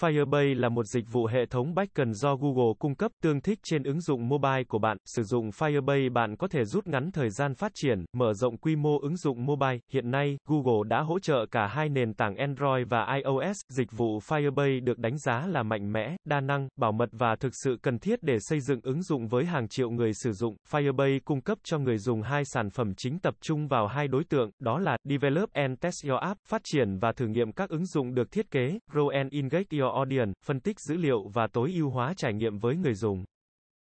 Firebase là một dịch vụ hệ thống backend do Google cung cấp, tương thích trên ứng dụng mobile của bạn. Sử dụng Firebase bạn có thể rút ngắn thời gian phát triển, mở rộng quy mô ứng dụng mobile. Hiện nay, Google đã hỗ trợ cả hai nền tảng Android và iOS. Dịch vụ Firebase được đánh giá là mạnh mẽ, đa năng, bảo mật và thực sự cần thiết để xây dựng ứng dụng với hàng triệu người sử dụng. Firebase cung cấp cho người dùng hai sản phẩm chính tập trung vào hai đối tượng, đó là Develop and Test Your App, phát triển và thử nghiệm các ứng dụng được thiết kế, Grow and Engage Your Audience, phân tích dữ liệu và tối ưu hóa trải nghiệm với người dùng.